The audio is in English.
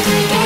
take it